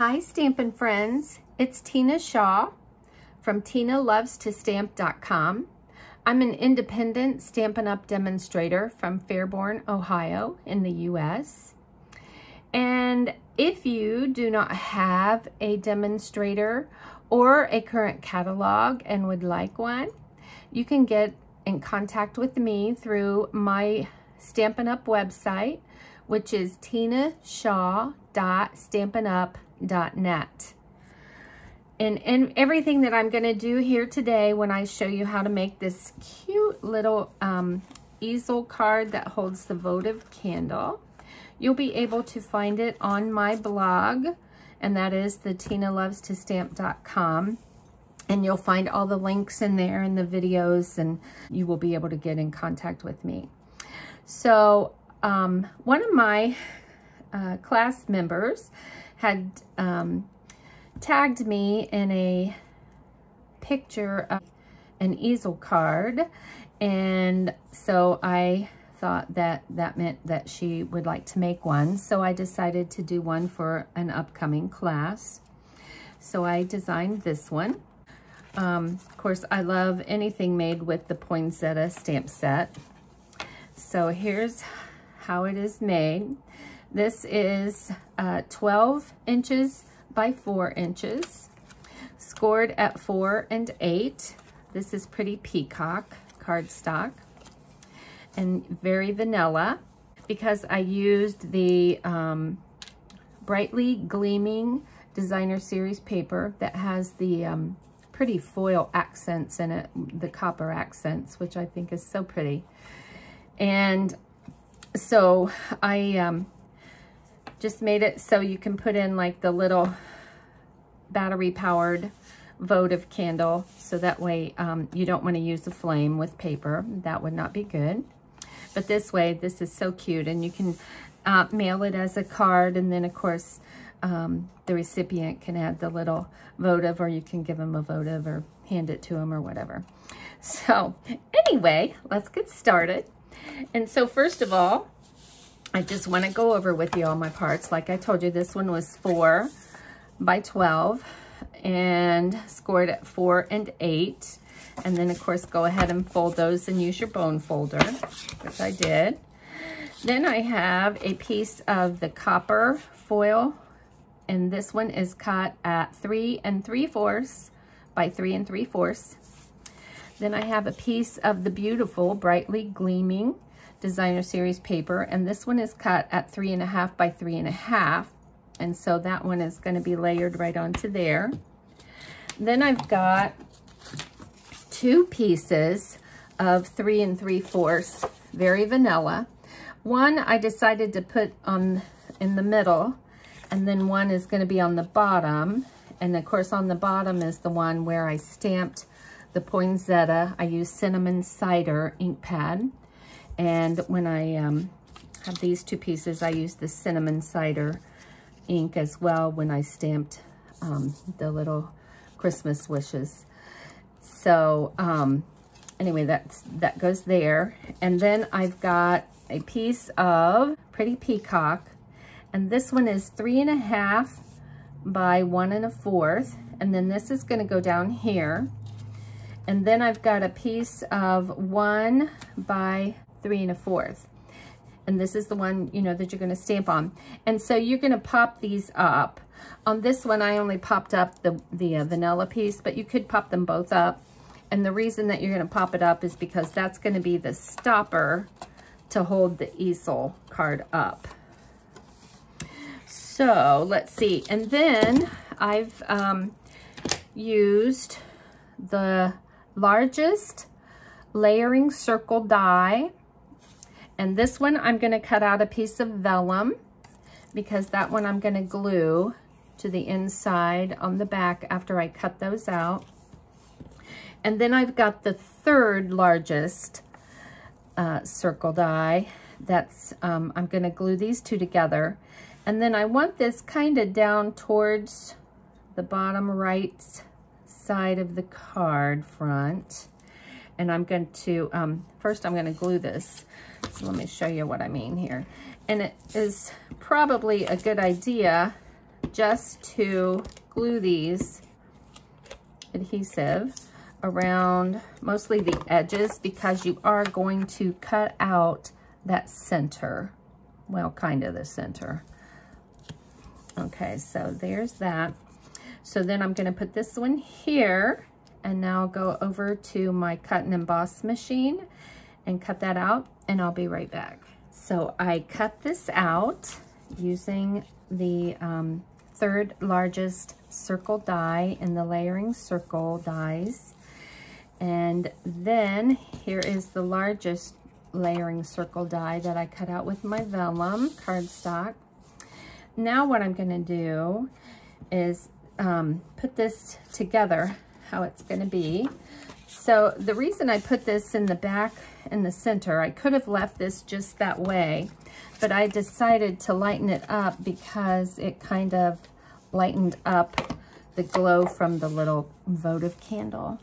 Hi Stampin' Friends, it's Tina Shaw from TinaLovesToStamp.com. I'm an independent Stampin' Up! demonstrator from Fairborn, Ohio in the U.S. And if you do not have a demonstrator or a current catalog and would like one, you can get in contact with me through my Stampin' Up! website, which is tinashaw.stampinup.com net. And, and everything that I'm going to do here today when I show you how to make this cute little um, easel card that holds the votive candle, you'll be able to find it on my blog, and that is the tinalovestostamp.com. And you'll find all the links in there and the videos, and you will be able to get in contact with me. So um, one of my uh, class members had um, tagged me in a picture of an easel card. And so I thought that that meant that she would like to make one. So I decided to do one for an upcoming class. So I designed this one. Um, of course, I love anything made with the poinsettia stamp set. So here's how it is made. This is uh, 12 inches by 4 inches, scored at 4 and 8. This is Pretty Peacock cardstock and very vanilla because I used the um, Brightly Gleaming Designer Series paper that has the um, pretty foil accents in it, the copper accents, which I think is so pretty. And so I um, just made it so you can put in like the little battery powered votive candle. So that way um, you don't want to use a flame with paper. That would not be good. But this way, this is so cute. And you can uh, mail it as a card. And then of course, um, the recipient can add the little votive or you can give them a votive or hand it to them or whatever. So anyway, let's get started. And so first of all, I just want to go over with you all my parts. Like I told you, this one was 4 by 12 and scored at 4 and 8. And then, of course, go ahead and fold those and use your bone folder, which I did. Then I have a piece of the copper foil, and this one is cut at 3 and 3 fourths by 3 and 3 fourths. Then I have a piece of the beautiful brightly gleaming designer series paper and this one is cut at three and a half by three and a half and so that one is going to be layered right onto there. Then I've got two pieces of three and three fourths very vanilla. One I decided to put on in the middle and then one is going to be on the bottom and of course on the bottom is the one where I stamped the poinsettia. I used cinnamon cider ink pad and when I um, have these two pieces, I use the cinnamon cider ink as well when I stamped um, the little Christmas wishes. So um, anyway, that's that goes there. And then I've got a piece of Pretty Peacock. And this one is three and a half by one and a fourth. And then this is gonna go down here. And then I've got a piece of one by three and a fourth. And this is the one, you know, that you're going to stamp on. And so you're going to pop these up. On this one, I only popped up the, the uh, vanilla piece, but you could pop them both up. And the reason that you're going to pop it up is because that's going to be the stopper to hold the easel card up. So let's see. And then I've um, used the largest layering circle die and this one, I'm gonna cut out a piece of vellum because that one I'm gonna glue to the inside on the back after I cut those out. And then I've got the third largest uh, circle die. That's, um, I'm gonna glue these two together. And then I want this kind of down towards the bottom right side of the card front. And I'm going to, um, first I'm gonna glue this so let me show you what I mean here. And it is probably a good idea just to glue these adhesive around mostly the edges because you are going to cut out that center. Well, kind of the center. Okay, so there's that. So then I'm gonna put this one here and now go over to my cut and emboss machine and cut that out and I'll be right back. So I cut this out using the um, third largest circle die in the layering circle dies. And then here is the largest layering circle die that I cut out with my vellum cardstock. Now what I'm gonna do is um, put this together, how it's gonna be. So the reason I put this in the back in the center, I could have left this just that way, but I decided to lighten it up because it kind of lightened up the glow from the little votive candle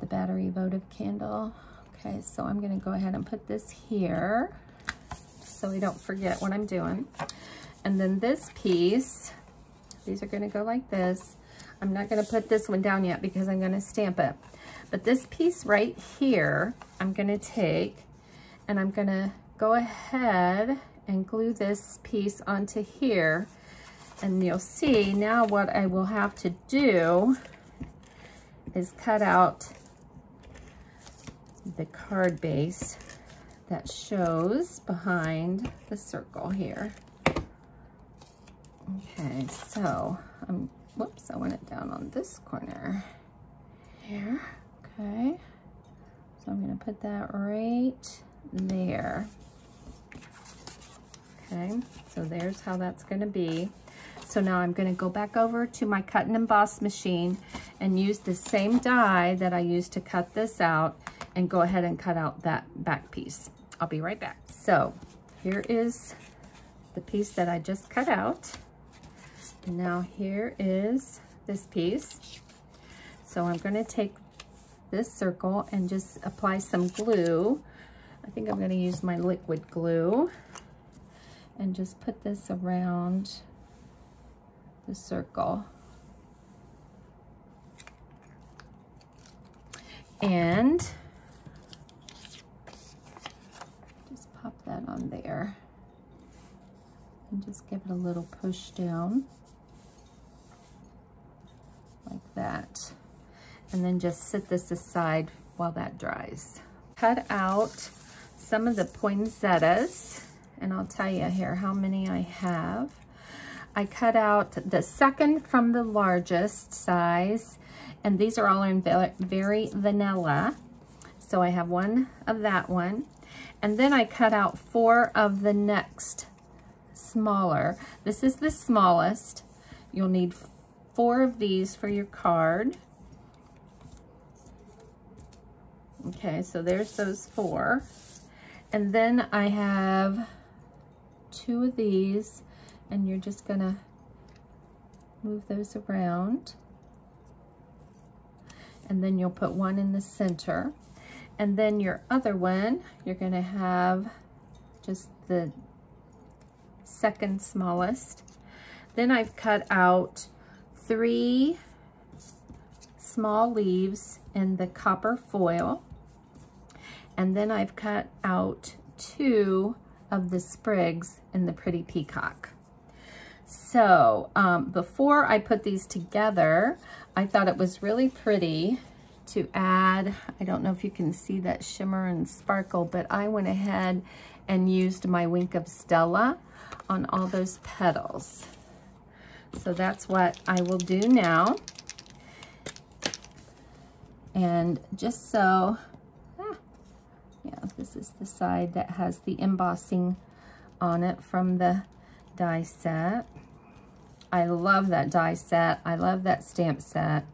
the battery votive candle. Okay, so I'm gonna go ahead and put this here so we don't forget what I'm doing. And then this piece, these are gonna go like this. I'm not gonna put this one down yet because I'm gonna stamp it. But this piece right here, I'm gonna take and I'm gonna go ahead and glue this piece onto here. And you'll see now what I will have to do is cut out the card base that shows behind the circle here. Okay, so, um, whoops, I want it down on this corner here. Okay, so I'm to put that right there. Okay, so there's how that's going to be. So now I'm going to go back over to my cut and emboss machine and use the same die that I used to cut this out and go ahead and cut out that back piece. I'll be right back. So here is the piece that I just cut out. Now here is this piece. So I'm gonna take this circle and just apply some glue. I think I'm gonna use my liquid glue and just put this around the circle. And just pop that on there. And just give it a little push down like that. And then just sit this aside while that dries. Cut out some of the poinsettias, and I'll tell you here how many I have. I cut out the second from the largest size, and these are all in very vanilla. So I have one of that one. And then I cut out four of the next smaller. This is the smallest. You'll need four of these for your card. Okay, so there's those four. And then I have two of these, and you're just gonna move those around. And then you'll put one in the center. And then your other one, you're gonna have just the second smallest. Then I've cut out three small leaves in the copper foil. And then I've cut out two of the sprigs in the pretty peacock. So um, before I put these together, I thought it was really pretty to add, I don't know if you can see that shimmer and sparkle, but I went ahead and used my Wink of Stella on all those petals. So that's what I will do now. And just so, ah, yeah, this is the side that has the embossing on it from the die set. I love that die set. I love that stamp set.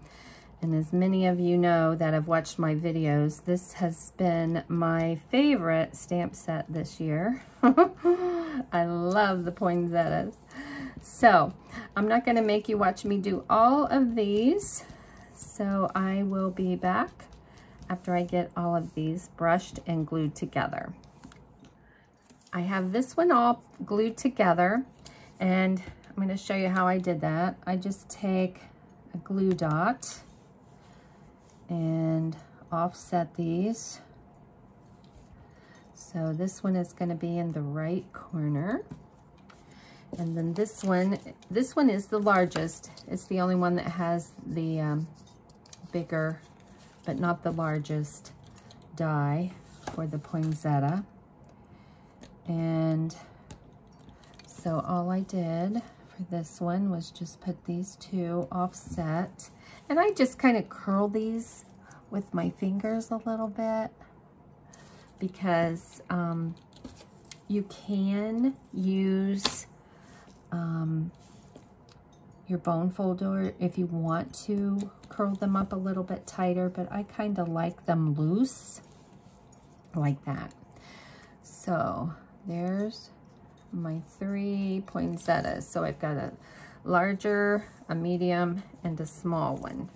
And as many of you know that have watched my videos, this has been my favorite stamp set this year. I love the poinsettias. So I'm not going to make you watch me do all of these. So I will be back after I get all of these brushed and glued together. I have this one all glued together and I'm going to show you how I did that. I just take a glue dot and offset these. So this one is going to be in the right corner. And then this one, this one is the largest. It's the only one that has the um, bigger, but not the largest die for the poinsettia. And so all I did for this one was just put these two offset. And I just kind of curl these with my fingers a little bit because um, you can use um, your bone folder if you want to curl them up a little bit tighter, but I kind of like them loose like that. So there's my three poinsettias. So I've got a larger, a medium, and a small one.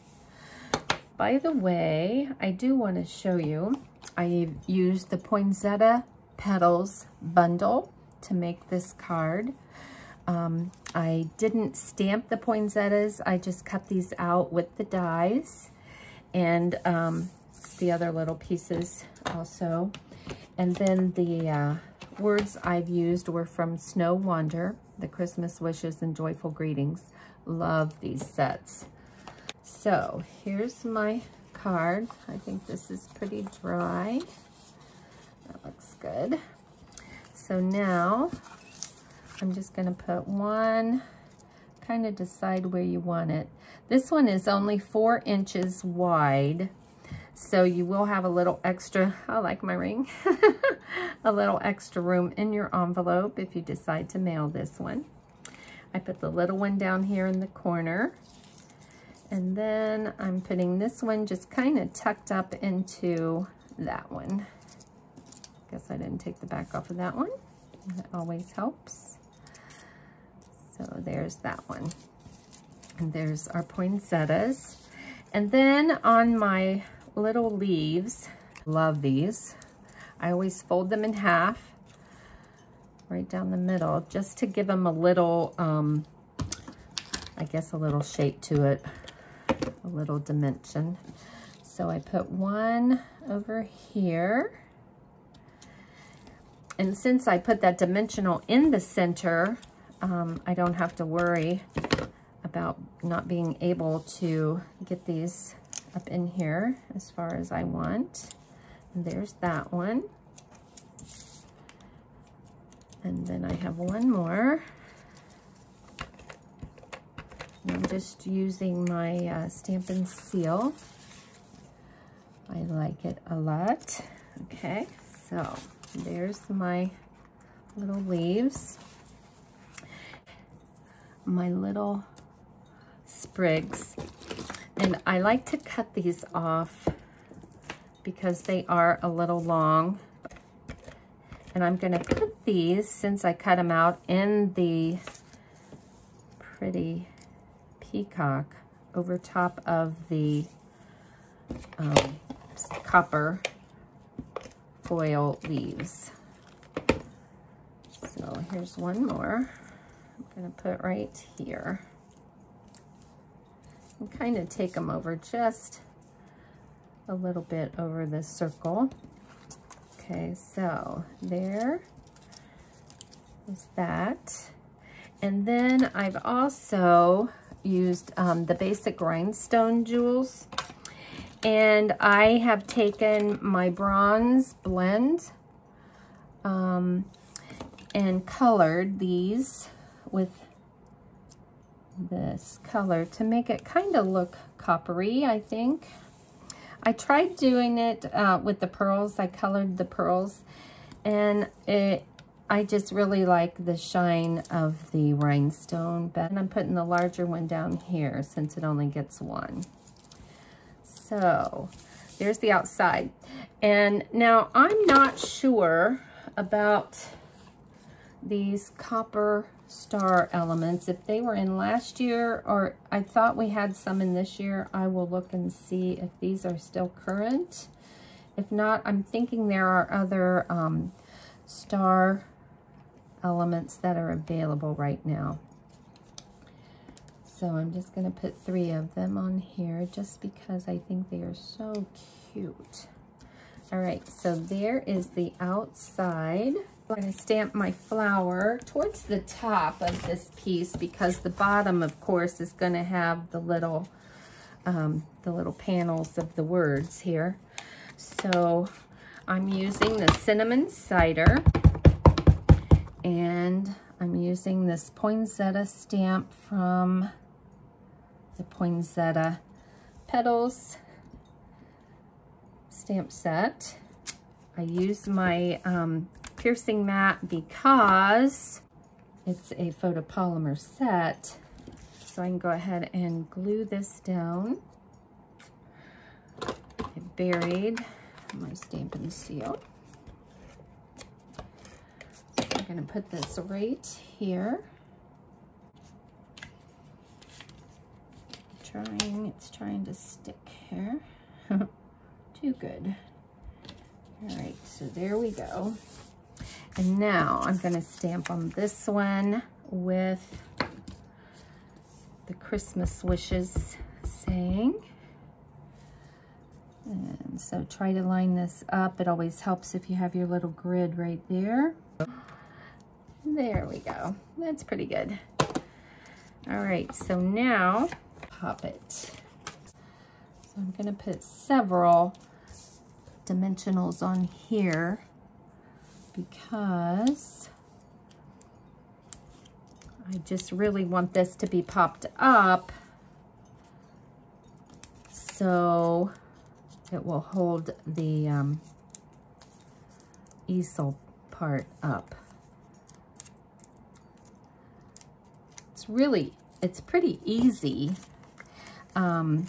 By the way, I do want to show you, I used the poinsettia petals bundle to make this card. Um, I didn't stamp the poinsettias. I just cut these out with the dies and um, the other little pieces also. And then the uh, words I've used were from Snow Wonder, the Christmas Wishes and Joyful Greetings. Love these sets. So here's my card. I think this is pretty dry. That looks good. So now I'm just going to put one, kind of decide where you want it. This one is only four inches wide. So you will have a little extra, I like my ring, a little extra room in your envelope if you decide to mail this one. I put the little one down here in the corner. And then I'm putting this one just kind of tucked up into that one. I guess I didn't take the back off of that one. That always helps. So there's that one. And there's our poinsettias. And then on my little leaves, love these. I always fold them in half, right down the middle, just to give them a little, um, I guess a little shape to it, little dimension. So I put one over here. And since I put that dimensional in the center, um, I don't have to worry about not being able to get these up in here as far as I want. And there's that one. And then I have one more. I'm just using my uh, Stampin' Seal. I like it a lot. Okay, so there's my little leaves. My little sprigs. And I like to cut these off because they are a little long. And I'm going to put these, since I cut them out, in the pretty peacock over top of the um, copper foil leaves. So here's one more. I'm going to put right here and kind of take them over just a little bit over the circle. Okay, so there is that. And then I've also used um, the basic rhinestone jewels. And I have taken my bronze blend um, and colored these with this color to make it kind of look coppery, I think. I tried doing it uh, with the pearls. I colored the pearls and it I just really like the shine of the rhinestone, but I'm putting the larger one down here since it only gets one. So there's the outside. And now I'm not sure about these copper star elements. If they were in last year, or I thought we had some in this year, I will look and see if these are still current. If not, I'm thinking there are other um, star elements that are available right now. So I'm just going to put three of them on here just because I think they are so cute. All right, so there is the outside. I'm going to stamp my flower towards the top of this piece because the bottom, of course, is going to have the little, um, the little panels of the words here. So I'm using the cinnamon cider and I'm using this poinsettia stamp from the Poinsettia Petals stamp set. I use my um, piercing mat because it's a photopolymer set. So I can go ahead and glue this down. I buried my Stampin' Seal. So I'm going to put this right here. trying, it's trying to stick here. Too good. All right, so there we go. And now I'm gonna stamp on this one with the Christmas wishes saying. And so try to line this up. It always helps if you have your little grid right there. There we go. That's pretty good. All right, so now pop it. So I'm to put several dimensionals on here because I just really want this to be popped up so it will hold the um, easel part up. It's really, it's pretty easy um,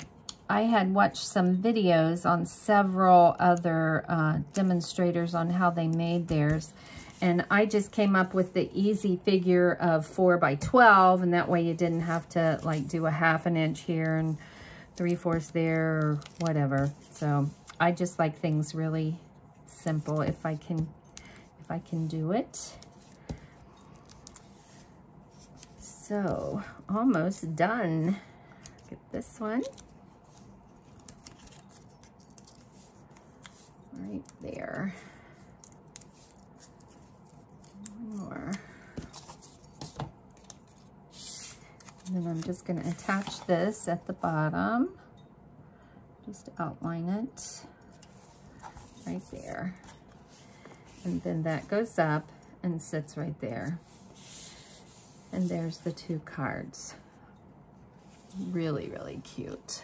I had watched some videos on several other uh, demonstrators on how they made theirs. And I just came up with the easy figure of 4 by 12 and that way you didn't have to like do a half an inch here and 3 fourths there or whatever. So I just like things really simple if I can if I can do it. So almost done Get this one. Right there. One more. And then I'm just going to attach this at the bottom. Just outline it right there. And then that goes up and sits right there. And there's the two cards really, really cute.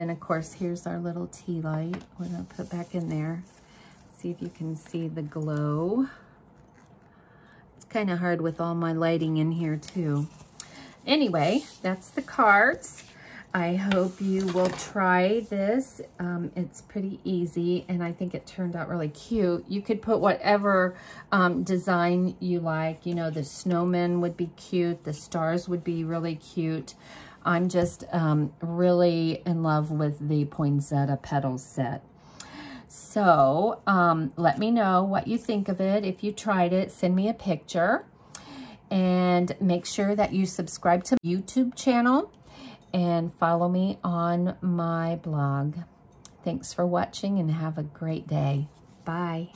And of course, here's our little tea light. We're gonna put back in there. See if you can see the glow. It's kind of hard with all my lighting in here too. Anyway, that's the cards. I hope you will try this. Um, it's pretty easy and I think it turned out really cute. You could put whatever um, design you like. You know, the snowmen would be cute. The stars would be really cute. I'm just um, really in love with the Poinsettia Petals set. So um, let me know what you think of it. If you tried it, send me a picture. And make sure that you subscribe to my YouTube channel and follow me on my blog. Thanks for watching and have a great day. Bye.